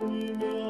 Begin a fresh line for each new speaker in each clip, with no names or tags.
Música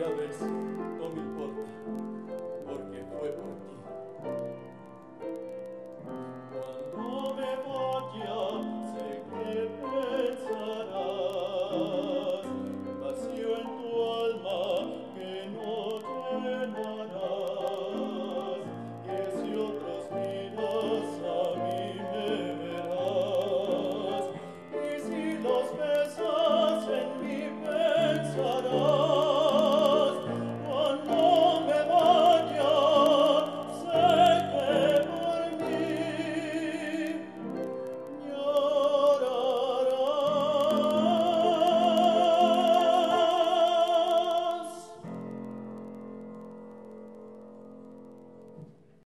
Dubis.